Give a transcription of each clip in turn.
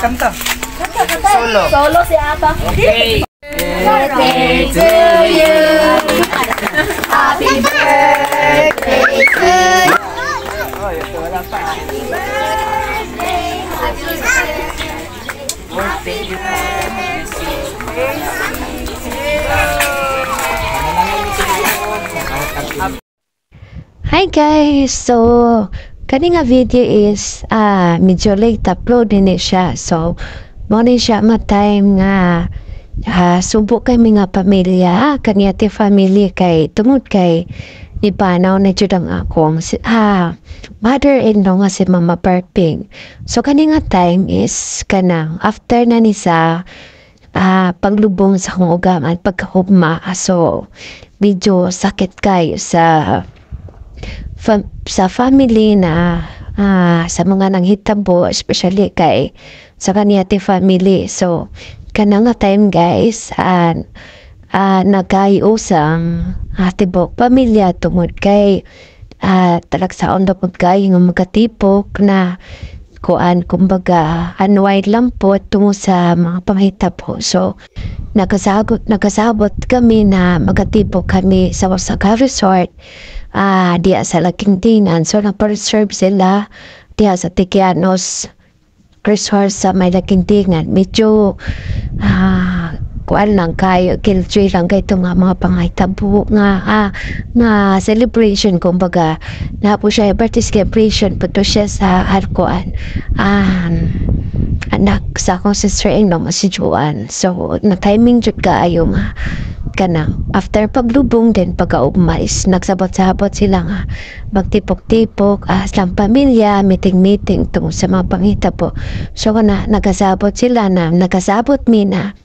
kanta. Solo. Solo si Ata. Okay. Birthday to you. Happy birthday to you. Oh, ito wala pa. Hi guys! So, kani nga video is ah medyo late upload din siya. So, mo ni siya ma-time nga ah, subo kami nga pamilya, kani ate family kay tungod kay ipanaw na jud ang akong si, ah, mother-in-law nga si Mama Perping. So, kani nga time is kanang after na ni sa ah, paglubong sa kong ugaman, pagkahugma. So, medyo sakit kayo sa fam- sa family na ah, sa mga nanghitabo, especially kay sa kaniyate family. So, kanang nga time guys, ah, ah, nagkaiusang atibok pamilya tungod kay ah, talagsaon na pagkain nga magkatipok na kuan kumbaga lang po tungo sa mga pamahitabo. So, nagkasabot, nagkasabot kami na magkatipok kami sa Wasaka Resort ah diya sa Laking Tinan. So, nagpa-reserve sila diya sa Tikianos Resort sa may Laking Tinan. Medyo ah kuan lang kayo, kiltry lang kayo nga mga pangahitabo nga, ah, nga celebration, kumbaga, na po siya, birthday celebration, po to siya sa harkuan, ah, anak sa akong sister-in-law, si Joanne. So, na-timing jud kaayo nga, kana after paglubong din pagkaugma is nagsabot-sabot sila nga magtipok-tipok ah, silang pamilya meeting-meeting tungkol sa mga pangita po so kana nagasabot sila na nagasabot mi na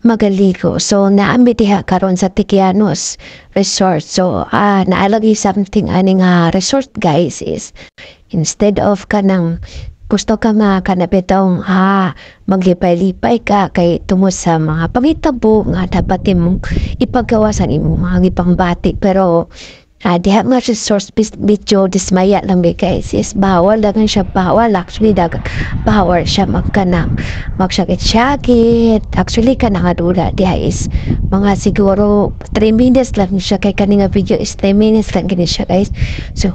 magaligo. So, naambi diha karon sa Tikianos Resort. So, ah, naalagi something aning nga resort guys is instead of kanang gusto ka nga kanapitong ha? Maglipay-lipay ka kay tumo sa mga pangitabo nga dapat imong ipagawasan imong mga ipangbati pero Ah, diha nga siya source video dismaya lang may guys is bawal dagan siya bawal. Actually dagan bawal siya magkanang magsakit-sakit actually kanang nga dula diha is mga siguro 3 minutes lang siya kay kaninga video is 3 minutes lang gini siya guys. So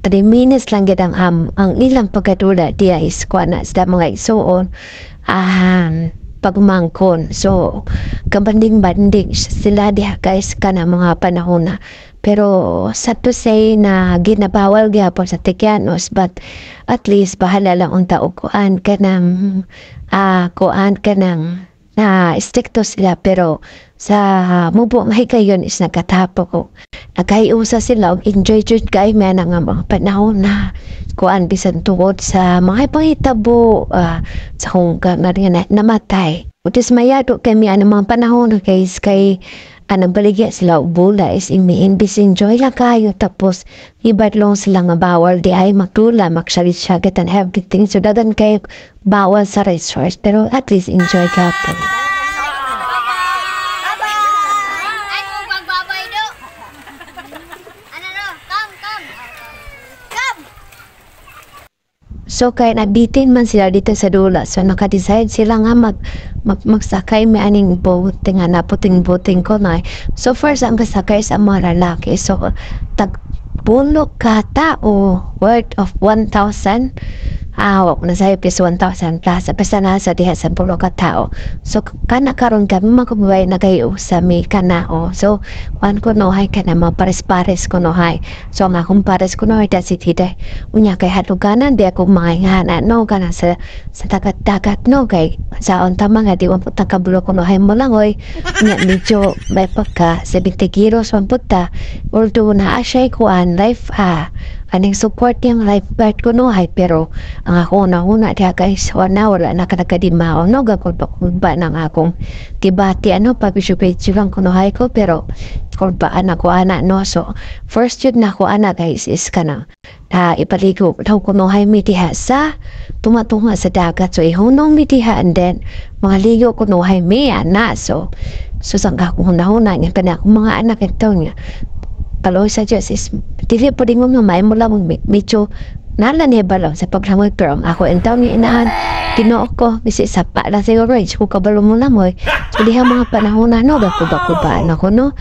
3 minutes lang gid ang am ang ilang pagkadula diya is kuha na sa mga isuon ah pagmangkon. So kabanding-banding sila diha guys kana mga panahon na pero sa to say na ginabawal gyapon sa Tikianos but at least bahala lang unta og kuan kanang ah kuan kanang na stricto sila pero sa mubo mahikayon is nagkatapo ko. Nagkaiusa sila og enjoy jud kay man nga mga panahon na kuan bisan tungod sa mga pangitabo ah, sa kung ka na rin na, namatay. Utis mayado kami ang mga panahon guys kay anang baligya sila og bula is imi-imbis enjoy lang kayo tapos iba't long sila nga bawal di ay magtula magsalit-sagat and everything so dagan kay bawal sa resort pero at least enjoy ka po. Ay, mo magbabay do. Ano no? Come, come. Come. So kay nabitin man sila dito sa dula. So naka-decide sila nga mag, mag magsakay may aning boat nga naputing boating ko na. So first ang kasakay sa mga lalaki. So tag bulok ka tao worth of 1,000 Ah, wag na sa'yo pis 1,000 plus. Basta na sa diha sa bulok ka tao. So, kana karon kami magkabay na kayo sa may kanao. So, wan ko no hay kana mga pares-pares ko no hay. So, ang akong pares ko no hay dasi tide. Unya kay hatuganan di ako mga ngana no kana sa sa dagat-dagat no kay sa on tama nga di wan puta ka bulok ko no hay mo lang oy. Unya medyo may pagka 70 kilos wan puta. Although na asya kuan life ah aning support yung lifeguard ko no hay pero ang ako na una diha guys wala wala na kanagkadimao no? Gagod ba nang akong kibati ano papisupit lang ko no hay ko pero kung ba anak ko ana no? So first yun na ko ana guys is kana na ipaligo daw ko no hay mi diha sa tumatunga sa dagat. So ihunong mi diha and then mga ligo ko no hay mi ana so so sangka ko hunahuna nga kana akong mga anak ito nga kaloy sa Diyos is dili po din mo may mo lang me- medyo nala niya balaw sa paglamoy pero ako entaw ni inaan ginoo ko bisi sapa na siguro eh ko kabalo mo lamoy so diha mga panahon na no ba ko ba ko ba ako no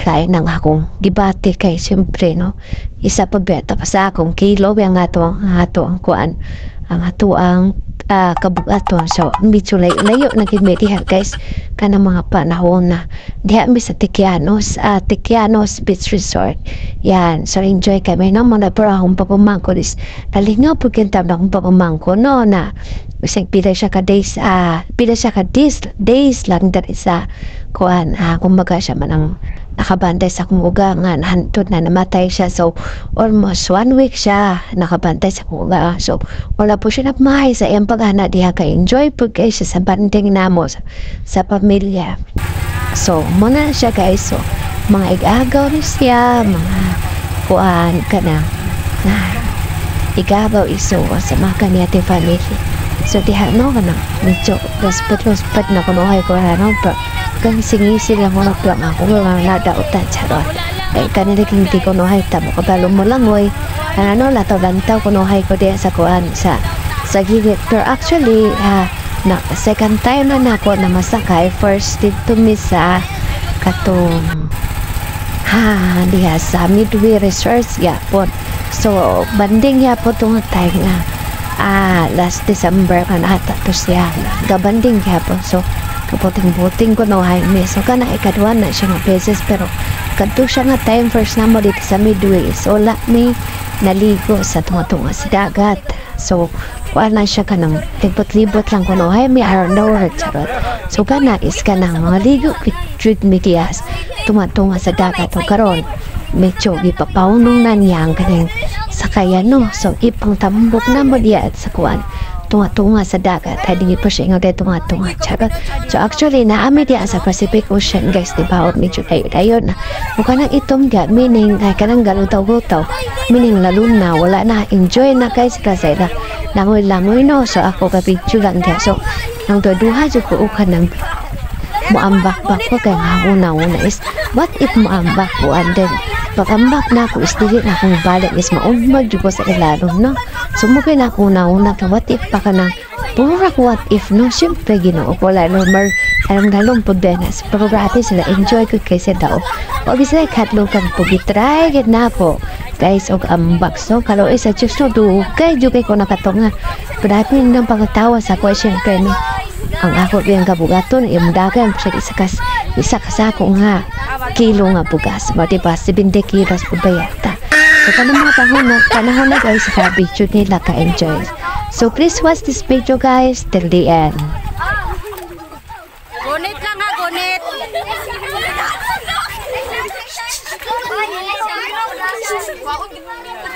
kaya nang akong gibati kay siyempre no. Isa pa beta pa sa akong kilo yang ato ang ato ang kuan. Ang ato ang uh, kabugaton so medyo lay layo na gid mi diha guys. Kana mga panahon na diha mi sa Tikianos uh, Tikianos Beach Resort. Yan. So enjoy kami. No mga pero akong pagumangko is nalingaw po kintab na akong pagumangko no na Bising pila siya ka days ah pila siya ka days days lang diri sa kuan. Ah kumbaga siya man nakabantay sa kong uga nga hantod na namatay siya. So almost one week siya nakabantay sa kong uga. So wala po siya nagmahay sa iyang paghana. Diha ka enjoy po kay siya sa banding namo sa, sa pamilya. So muna na siya guys. So mga igagaw ni siya mga kuan ka na na igagaw iso sa mga kaniyate family. So diha no ka na medyo laspot-laspot na kunuhay ko ano pero kang singisi lang mo lang ako nga nadautan charot. Eh kanila king di ko nohay tamo kabalo mo lang oy ano lataw lantaw ko nohay ko diya sa kuan sa sa gilid pero actually ha na second time na nako na masakay. First dito mi sa katong ha diha sa Midway Resort yapon. So banding yapon tong time nga ah last December kan ata to siya. Gabanding yapon. So kaputing-buting ko no hay miss so kana ikadwa na siya nga beses pero kadto siya nga time first na mo dito sa Midway. So la mi naligo sa tunga-tunga sa dagat. So kuan na siya kanang libot-libot lang kuno hay mi around the world charot so kana is kanang mga ligo with Mikias tumatunga sa dagat o karon. Medyo gipapaunong na niya ang kanyang sakayan no? So ipang tambok na mo diya at sa kuan tunga-tunga sa dagat. Hindi pa siya. Nga tunga-tunga. Charot. so actually naami diya sa Pacific Ocean guys di ba? O medyo kayo dayon na. Mukha nang itom ga meaning ay kanang galutaw-gutaw meaning lalun na wala na. Enjoy na guys kasi na. Langoy-langoy no? So ako kapicture lang diya so nang duha jud ko ukan ng muambak ba ko kay nga una-una is what if muambak ko and then pag-ambak na ako is dili na akong balik is maumag jud ko sa ilalom no? Kay na ako una-una ka what if pa ka na? Pura ko what if no? Syempre ginoo ko wala no mar alam dalong po din pero grabe sila enjoy ko kay sa daw o bisa katlo kan po gitry gid na po guys og ambak so kalo isa just no do kay jud kay ko nakatonga grabe nang pagtawa sa ko syempre no? Ang ako biyang kabugaton yung dagan siya isa kas isa ka ako nga kilo nga bugas. Mo diba 70 kilos po ba yata? So kanang mga panahon na panahon na guys sa video nila ka enjoy so please watch this video guys. Till the end. Gunit lang ha, gunit.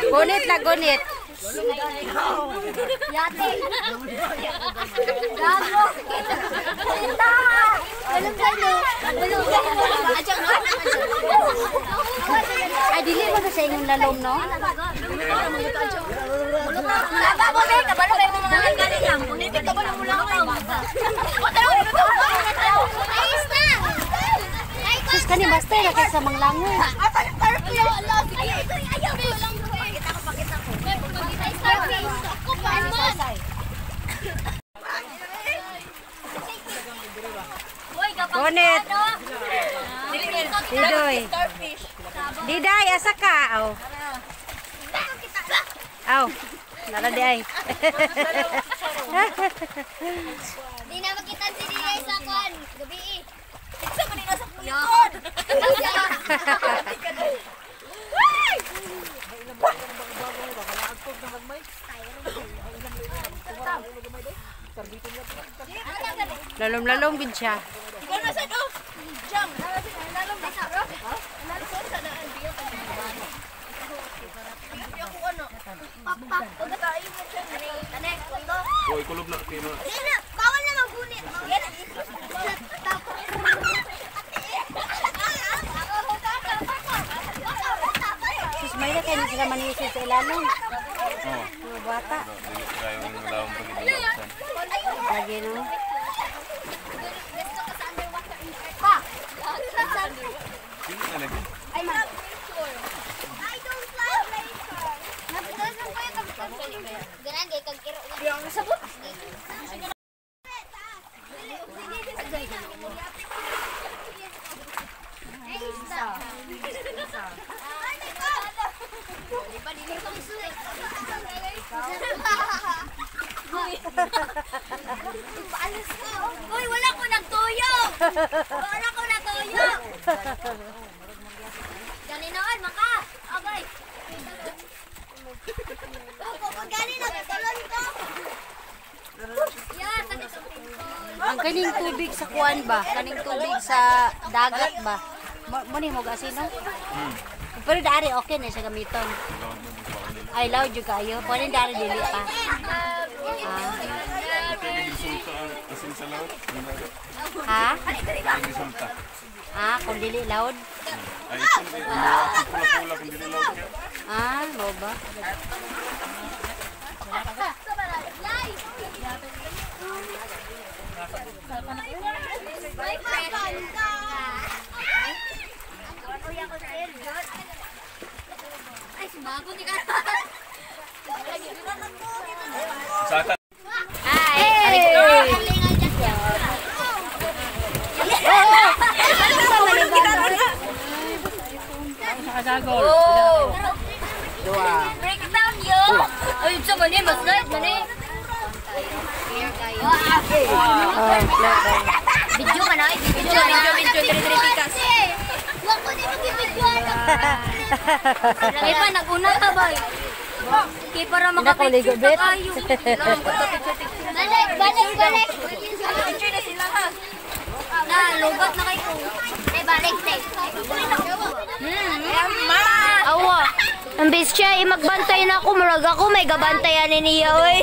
Gunit lang, gunit. Yate. Gago. Kita. Walang kayo. Walang kayo. Adjang mo. Ay, dili mo na sa inyong lalom, no? Baba mo, be. Kabalo, be. Mga galing lang. Unitik, kabalo mo lang. Ayos na. Ay, Sus, kani basta na kaysa mang langoy. Gunit. Didoy. Diday, asa ka? Aw. Aw. Nala di ay. Di na makita si Diay sa kon. Gabi eh. Sa kanina sa pulikon. Lalom-lalom gid siya. Ikaw na sa do. Jam. Lalong di sa ro. Lalong sa daan biyo ka. Biyo ko ano. Papa. Pagkatayin mo siya. Tanek. Hoy, kulob na kino. Bawal na. Sus, may na kayo sila sa ilalim. Oh, Mga bata. dili kayo ng lawang pagidilawsan. Lagi no. Pa. Dili na lagi. I don't like later. Nagdasan ko yung Paalis ko. Uy, wala ko nagtuyok. Wala ko nagtuyok. Ganinoon, maka. Okay. Opo, pag ganin na, talon ko. Yeah, sakit ang kaning tubig sa kuan ba? Kaning tubig sa dagat ba? Mo mo gasin no? Pero dari okay na siya gamiton. Ay law jud kayo. Pwede dari dili pa. Pwede resulta asin sa laot. Ha? Pwede resulta. Ah, kung dili loud. Ay, mga pula-pula kung dili laot ka. Ah, mo ba? Bye, friend. Ay, sumago ni ka. Saka. Break it down, yo. Ay, sa mani, mas light, mani. Video ka na, video, video, video, video, video, pikas. Wag ko din mag-videoan. Kaya pa, nag-una ka ba? Kaya para makapicture ka kayo. Balik, balik, balik. Picture na sila ha. Na, lobat na kayo. Eh, balik, take. Hmm. Awa. Ang best siya, eh, magbantay na ako. Murag ako, may gabantayan ni niya, oy.